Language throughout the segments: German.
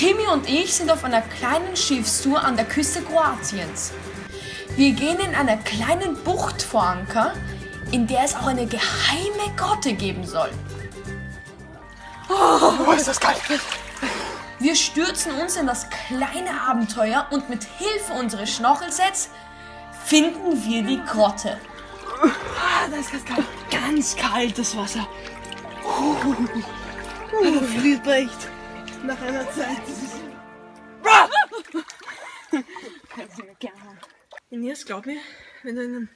Timmy und ich sind auf einer kleinen Schiffstour an der Küste Kroatiens. Wir gehen in einer kleinen Bucht vor Anker, in der es auch eine geheime Grotte geben soll. Oh, ist das kalt. Wir stürzen uns in das kleine Abenteuer und mit Hilfe unseres Schnorchelsets finden wir die Grotte. Ah, das ist ganz kalt. Ganz kaltes Wasser. Da friert man echt nach einer Zeit. Ines, glaub mir, wenn du einen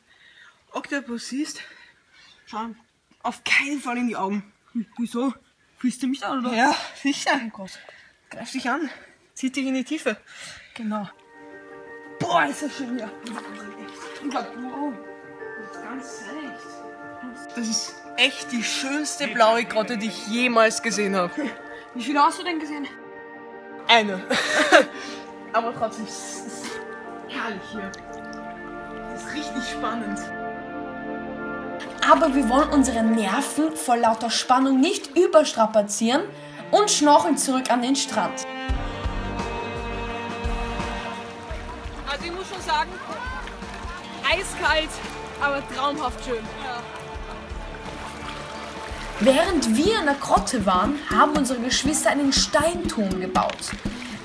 Oktopus siehst, schau auf keinen Fall in die Augen. Wieso? Fühlst du mich an, oder? Ja, sicher. Oh Gott. Greif dich an. Zieht dich in die Tiefe. Genau. Boah, ist das schön, ja. Wow. Ganz recht. Das ist echt die schönste blaue Grotte, die ich jemals gesehen habe. Wie viele hast du denn gesehen? Eine. Aber trotzdem, es ist herrlich hier. Das ist richtig spannend. Aber wir wollen unsere Nerven vor lauter Spannung nicht überstrapazieren und schnorcheln zurück an den Strand. Also ich muss schon sagen, eiskalt, aber traumhaft schön. Während wir in der Grotte waren, haben unsere Geschwister einen Steinturm gebaut.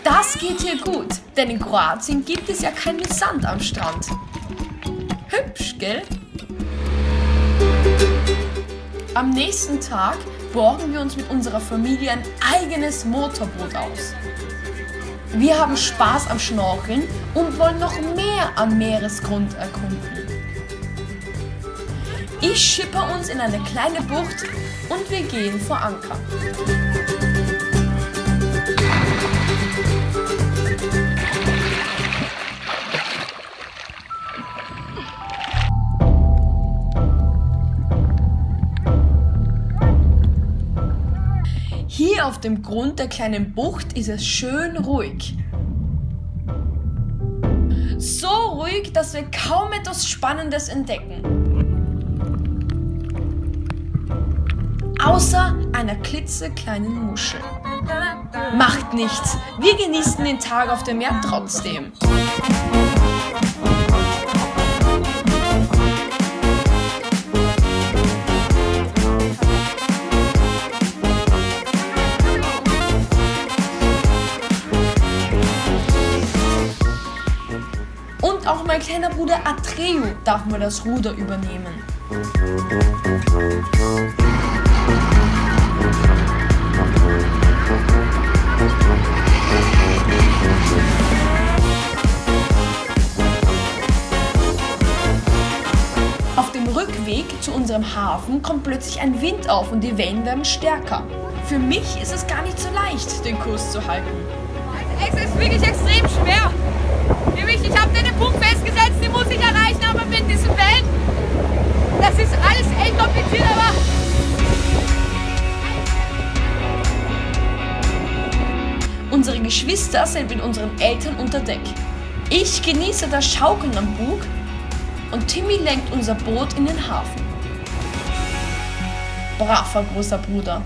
Das geht hier gut, denn in Kroatien gibt es ja keinen Sand am Strand. Hübsch, gell? Am nächsten Tag borgen wir uns mit unserer Familie ein eigenes Motorboot aus. Wir haben Spaß am Schnorkeln und wollen noch mehr am Meeresgrund erkunden. Ich schipper uns in eine kleine Bucht und wir gehen vor Anker. Hier auf dem Grund der kleinen Bucht ist es schön ruhig. So ruhig, dass wir kaum etwas Spannendes entdecken. Außer einer klitzekleinen Muschel. Macht nichts, wir genießen den Tag auf dem Meer trotzdem. Und auch mein kleiner Bruder Atreu darf mal das Ruder übernehmen. Auf dem Rückweg zu unserem Hafen kommt plötzlich ein Wind auf und die Wellen werden stärker. Für mich ist es gar nicht so leicht, den Kurs zu halten. Es ist wirklich extrem schwer. Ich habe den Punkt festgesetzt, den muss ich Geschwister sind mit unseren Eltern unter Deck. Ich genieße das Schaukeln am Bug und Timmy lenkt unser Boot in den Hafen. Braver großer Bruder.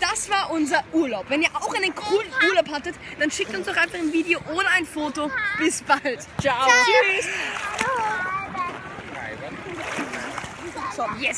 das war unser Urlaub. Wenn ihr auch einen coolen Urlaub hattet, dann schickt uns doch einfach ein Video oder ein Foto. Bis bald. Ciao. Tschüss. So, ihr.